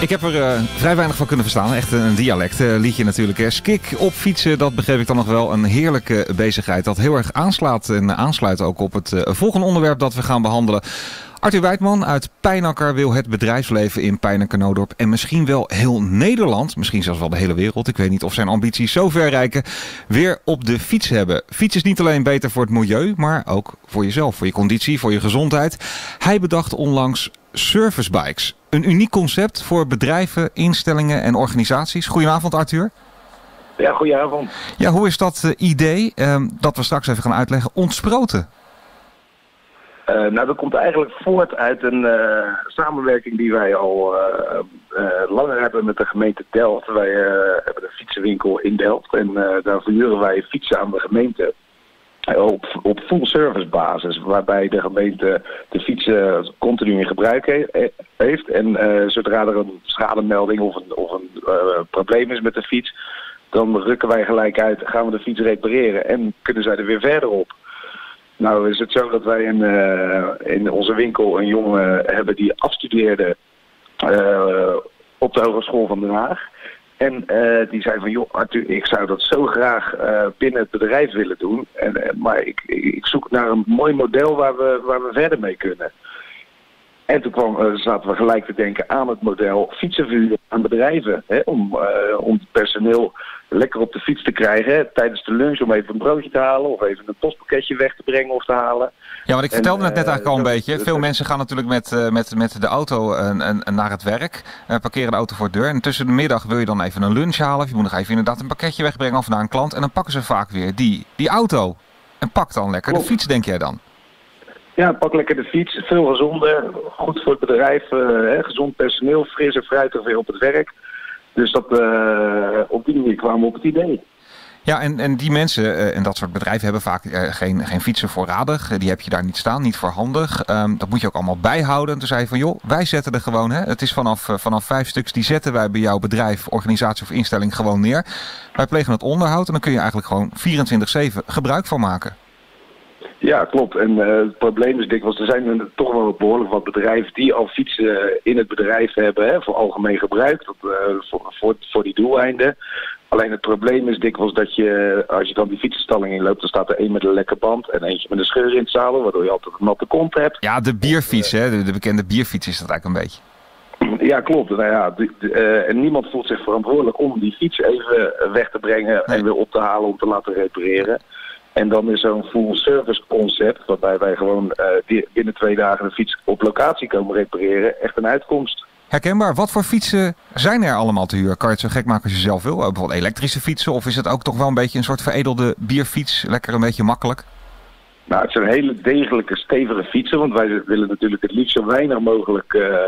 Ik heb er uh, vrij weinig van kunnen verstaan. Echt een dialect uh, liedje natuurlijk. Hè. Skik op fietsen, dat begreep ik dan nog wel. Een heerlijke bezigheid dat heel erg aanslaat en aansluit ook op het uh, volgende onderwerp dat we gaan behandelen. Arthur Wijtman uit Pijnakker wil het bedrijfsleven in Pijnakker-Noodorp en misschien wel heel Nederland, misschien zelfs wel de hele wereld, ik weet niet of zijn ambities zo ver reiken, weer op de fiets hebben. Fiets is niet alleen beter voor het milieu, maar ook voor jezelf, voor je conditie, voor je gezondheid. Hij bedacht onlangs servicebikes. Een uniek concept voor bedrijven, instellingen en organisaties. Goedenavond Arthur. Ja, goedenavond. Ja, hoe is dat idee, um, dat we straks even gaan uitleggen, ontsproten? Uh, nou, dat komt eigenlijk voort uit een uh, samenwerking die wij al uh, langer hebben met de gemeente Delft. Wij hebben een fietsenwinkel in Delft en daar verhuren wij fietsen aan de gemeente. Op, op full service basis, waarbij de gemeente de fietsen continu in gebruik he heeft. En zodra er een schademelding of een, of een probleem is met de fiets, dan rukken wij gelijk uit, gaan we de fiets repareren en kunnen zij er weer verder op. Nou is het zo dat wij in, uh, in onze winkel een jongen hebben die afstudeerde op de Hogeschool van Den Haag. En uh, die zei van, joh Arthur, ik zou dat zo graag binnen het bedrijf willen doen. En, maar ik, ik zoek naar een mooi model waar we, waar we verder mee kunnen. En toen kwam, zaten we gelijk te denken aan het model fietsenvuren aan bedrijven. Hè, om, om personeel lekker op de fiets te krijgen. Hè, tijdens de lunch om even een broodje te halen of even een postpakketje weg te brengen of te halen. Ja, want ik vertelde het net eigenlijk al een beetje. Veel mensen gaan natuurlijk met, uh, met, met de auto uh, naar het werk. Uh, parkeren de auto voor de deur. En tussen de middag wil je dan even een lunch halen. Of je moet nog even inderdaad een pakketje wegbrengen of naar een klant. En dan pakken ze vaak weer die, die auto. En pak dan lekker Klopt. de fiets, denk jij dan? Ja, pak lekker de fiets. Veel gezonder. Goed voor het bedrijf. Hè, gezond personeel. Fris en fruitig weer op het werk. Dus dat, uh, op die manier kwamen we op het idee. Ja, en, en die mensen uh, en dat soort bedrijven hebben vaak uh, geen, geen fietsen voorradig. die heb je daar niet staan, niet voorhandig. Um, dat moet je ook allemaal bijhouden. En toen zei je van, joh, wij zetten er gewoon, hè, het is vanaf, vanaf vijf stuks, die zetten wij bij jouw bedrijf, organisatie of instelling gewoon neer. Wij plegen het onderhoud en dan kun je eigenlijk gewoon 24-7 gebruik van maken. Ja, klopt. En uh, het probleem is dikwijls, er zijn er toch wel behoorlijk wat bedrijven die al fietsen in het bedrijf hebben, hè, voor algemeen gebruik, dat, uh, voor, voor, voor die doeleinden. Alleen het probleem is dikwijls dat je, als je dan die fietsenstalling inloopt, dan staat er één met een lekke band en eentje met een scheur in het zadel, waardoor je altijd een natte kont hebt. Ja, de bierfiets, hè? De, de bekende bierfiets is dat eigenlijk een beetje. Ja, klopt. Nou ja, de, de, uh, en niemand voelt zich verantwoordelijk om die fiets even weg te brengen en weer op te halen om te laten repareren. En dan is zo'n full service concept, waarbij wij gewoon uh, binnen twee dagen de fiets op locatie komen repareren, echt een uitkomst. Herkenbaar. Wat voor fietsen zijn er allemaal te huur? Kan je het zo gek maken als je zelf wil? Bijvoorbeeld elektrische fietsen? Of is het ook toch wel een beetje een soort veredelde bierfiets? Lekker een beetje makkelijk? Nou, het zijn hele degelijke, stevige fietsen. Want wij willen natuurlijk het liefst zo weinig mogelijk uh, uh,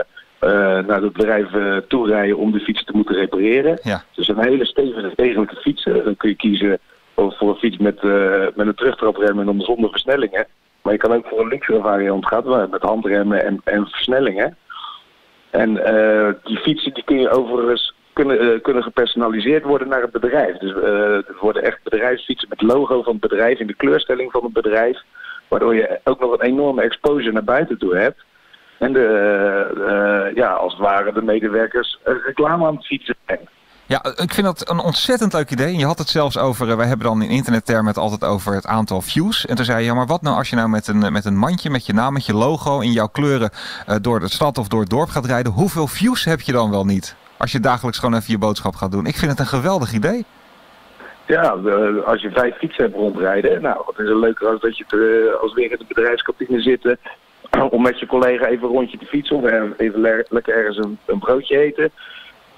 naar het bedrijf uh, toe rijden om de fiets te moeten repareren. Ja. Dus een hele stevige, degelijke fietsen. Dan kun je kiezen voor een fiets met, uh, met een terugtraprem en dan zonder versnellingen. Maar je kan ook voor een luxere variant gaan met handremmen en, en versnellingen. En uh, die fietsen die kun je overigens kunnen, kunnen gepersonaliseerd worden naar het bedrijf. Dus het worden echt bedrijfsfietsen met logo van het bedrijf in de kleurstelling van het bedrijf. Waardoor je ook nog een enorme exposure naar buiten toe hebt. En de, ja, als het ware de medewerkers reclame aan het fietsen zijn. Ja, ik vind dat een ontzettend leuk idee. Je had het zelfs over, wij hebben dan in internettermen het altijd over het aantal views. En toen zei je, ja maar wat nou als je nou met een, met een mandje, met je naam, met je logo in jouw kleuren uh, door de stad of door het dorp gaat rijden. Hoeveel views heb je dan wel niet? Als je dagelijks gewoon even je boodschap gaat doen. Ik vind het een geweldig idee. Ja, als je vijf fietsen hebt rondrijden, nou, wat is er leuker als dat je te, als weer in de bedrijfskantine zitten om met je collega even een rondje te fietsen of even le lekker ergens een, een broodje eten.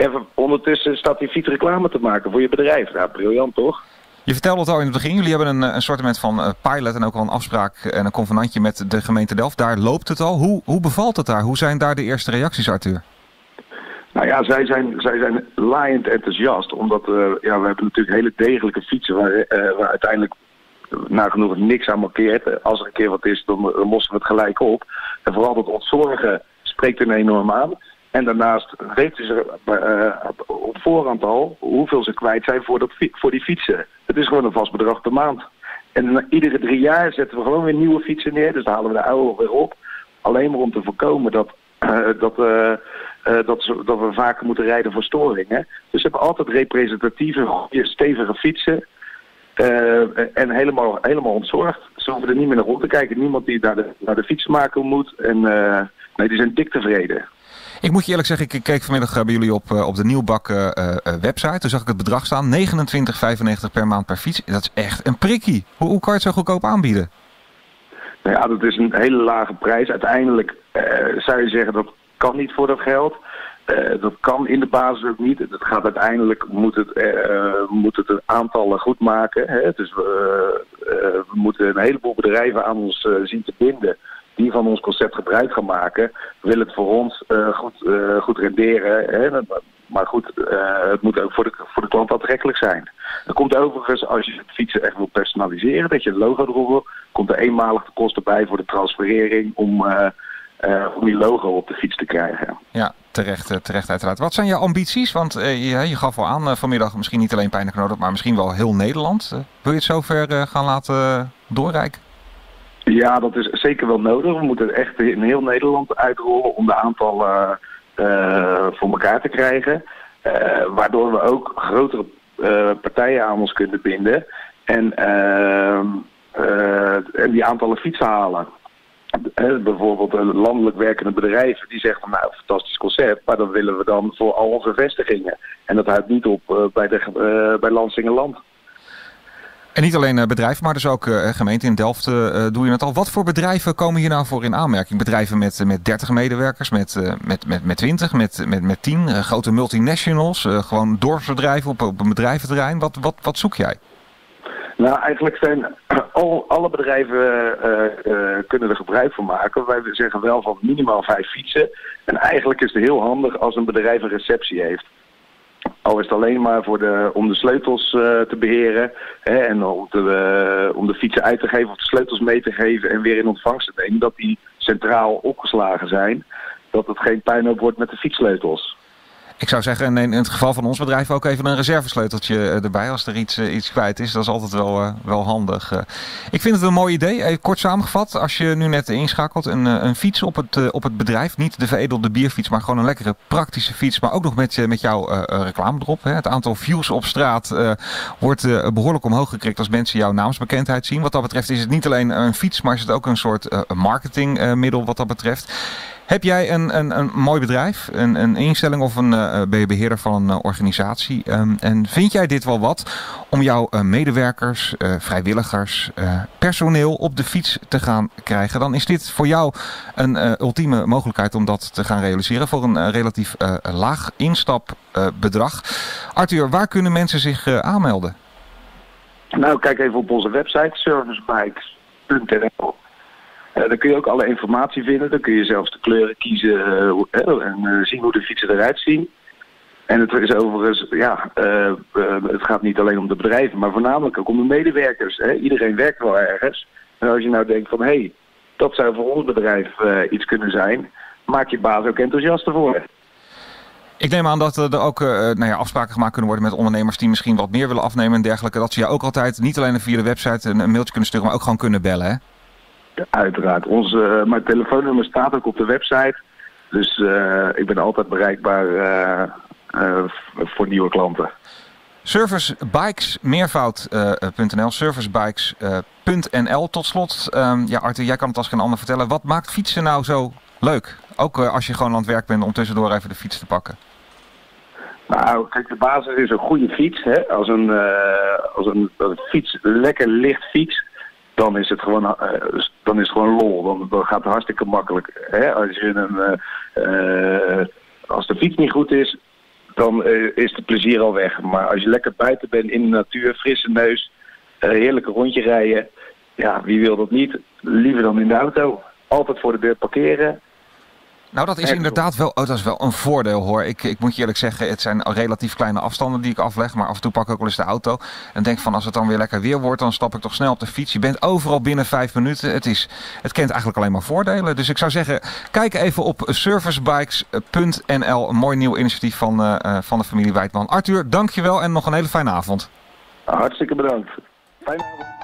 En ondertussen staat die fiets reclame te maken voor je bedrijf. Nou, briljant toch? Je vertelde het al in het begin. Jullie hebben een, een soort van uh, pilot en ook al een afspraak en een convenantje met de gemeente Delft. Daar loopt het al. Hoe, hoe bevalt het daar? Hoe zijn daar de eerste reacties, Arthur? Nou ja, zij zijn, zij zijn laaiend enthousiast. Omdat uh, ja, we hebben natuurlijk hele degelijke fietsen waar, uh, waar uiteindelijk nagenoeg niks aan markeert. Als er een keer wat is, dan, dan lossen we het gelijk op. En vooral dat ontzorgen spreekt er enorm aan. En daarnaast weten ze uh, op voorhand al hoeveel ze kwijt zijn voor, voor die fietsen. Het is gewoon een vast bedrag per maand. En iedere drie jaar zetten we gewoon weer nieuwe fietsen neer. Dus dan halen we de oude weer op. Alleen maar om te voorkomen dat, uh, dat uh, dat, dat we vaker moeten rijden voor storingen. Dus we hebben altijd representatieve, goede, stevige fietsen. en helemaal, helemaal ontzorgd. Ze hoeven er niet meer naar rond te kijken. Niemand die naar de, naar de fietsenmaker moet. En nee, die zijn dik tevreden. Ik moet je eerlijk zeggen, ik keek vanmiddag bij jullie op, op de Nieuwbak uh, website. Toen zag ik het bedrag staan. 29,95 per maand per fiets. Dat is echt een prikkie. Hoe, hoe kan je het zo goedkoop aanbieden? Nou ja, dat is een hele lage prijs. Uiteindelijk zou je zeggen dat kan niet voor dat geld. Dat kan in de basis ook niet. Het gaat uiteindelijk moet het, uh, moet het aantallen goed maken. Dus we, we moeten een heleboel bedrijven aan ons zien te binden die van ons concept gebruik gaan maken. Wil het voor ons goed, goed renderen. Hè? Maar goed, het moet ook voor de, voor de klant aantrekkelijk zijn. Er komt overigens, als je het fietsen echt wil personaliseren, dat je het logo erop wil, komt er eenmalig de kosten bij voor de transferering om om die logo op de fiets te krijgen. Ja, terecht, eh, terecht uiteraard. Wat zijn je ambities? Want je, je, gaf al aan vanmiddag misschien niet alleen Pijnlijk maar misschien wel heel Nederland. wil je het zover gaan laten doorreiken? Ja, dat is zeker wel nodig. We moeten echt in heel Nederland uitrollen om de aantallen voor elkaar te krijgen. waardoor we ook grotere partijen aan ons kunnen binden. En, ehm, en die aantallen fietsen halen bijvoorbeeld een landelijk werkende bedrijven die zeggen nou fantastisch concept, maar dat willen we dan voor al onze vestigingen. En dat houdt niet op bij, de, bij Lansingerland. En niet alleen bedrijven, maar dus ook uh, gemeente in Delft doe je het al. Wat voor bedrijven komen hier nou voor in aanmerking? Bedrijven met, met 30 medewerkers, met, met, met, met 20, met, met, met 10, grote multinationals, gewoon dorpsbedrijven op, op een bedrijventerrein. Wat, wat, wat zoek jij? Nou, eigenlijk zijn al, alle bedrijven kunnen er gebruik van maken. Wij zeggen wel van minimaal vijf fietsen. En eigenlijk is het heel handig als een bedrijf een receptie heeft. Al is het alleen maar voor de, om de sleutels uh, te beheren hè, en om, te, om de fietsen uit te geven of de sleutels mee te geven en weer in ontvangst te nemen. Dat die centraal opgeslagen zijn. Dat het geen puinhoop wordt met de fietssleutels. Ik zou zeggen, in, het geval van ons bedrijf ook even een reservesleuteltje eh, erbij als er iets, eh, iets kwijt is. Dat is altijd wel, uh, wel handig. ik vind het een mooi idee. kort samengevat, als je nu net inschakelt, een, een fiets op het, op het bedrijf. Niet de veredelde bierfiets, maar gewoon een lekkere praktische fiets. Maar ook nog met, met jouw reclame erop. Het aantal views op straat wordt behoorlijk omhoog gekrikt als mensen jouw naamsbekendheid zien. Wat dat betreft is het niet alleen een fiets, maar is het ook een soort marketingmiddel wat dat betreft. Heb jij een, een, een mooi bedrijf, een, een instelling of een, uh, ben je beheerder van een uh, organisatie? Um, en vind jij dit wel wat om jouw medewerkers, vrijwilligers, personeel op de fiets te gaan krijgen? Dan is dit voor jou een ultieme mogelijkheid om dat te gaan realiseren voor een relatief laag instapbedrag. Arthur, waar kunnen mensen zich aanmelden? Nou, kijk even op onze website servicebikes.nl uh, dan kun je ook alle informatie vinden. Dan kun je zelfs de kleuren kiezen uh, en uh, zien hoe de fietsen eruit zien. En het is overigens, ja, het gaat niet alleen om de bedrijven, maar voornamelijk ook om de medewerkers. Hè? Iedereen werkt wel ergens. En als je nou denkt van, hé, hey, dat zou voor ons bedrijf iets kunnen zijn, maak je baas ook enthousiast ervoor. Ik neem aan dat er ook nou ja, afspraken gemaakt kunnen worden met ondernemers die misschien wat meer willen afnemen en dergelijke. Dat ze jou ook altijd niet alleen via de website een mailtje kunnen sturen, maar ook gewoon kunnen bellen. Hè? Uiteraard. Ons, uh, mijn telefoonnummer staat ook op de website. Dus uh, ik ben altijd bereikbaar uh, voor nieuwe klanten. Servicebikes, meervoud.nl, servicebikes.nl. Tot slot, um, ja Arthur, jij kan het als geen ander vertellen. Wat maakt fietsen nou zo leuk? Ook als je gewoon aan het werk bent om tussendoor even de fiets te pakken. Nou, kijk, de basis is een goede fiets. Hè? Als, een, als een, een fiets, lekker licht fiets dan is het gewoon, uh, dan is het gewoon lol. Dan, dan gaat het hartstikke makkelijk. Hè? Als, je een, uh, als de fiets niet goed is, dan is het plezier al weg. Maar als je lekker buiten bent in de natuur, frisse neus, heerlijke rondje rijden. Ja, wie wil dat niet? Liever dan in de auto. Altijd voor de deur parkeren. Nou, dat is inderdaad wel, oh, dat is wel een voordeel hoor. Ik, ik moet je eerlijk zeggen, het zijn relatief kleine afstanden die ik afleg. Maar af en toe pak ik ook wel eens de auto. En denk van als het dan weer lekker weer wordt, dan stap ik toch snel op de fiets. Je bent overal binnen vijf minuten. Het, is, het kent eigenlijk alleen maar voordelen. Dus ik zou zeggen, kijk even op servicebikes.nl. Een mooi nieuw initiatief van, uh, van de familie Wijtman. Arthur, dankjewel en nog een hele fijne avond. Hartstikke bedankt. Fijne avond.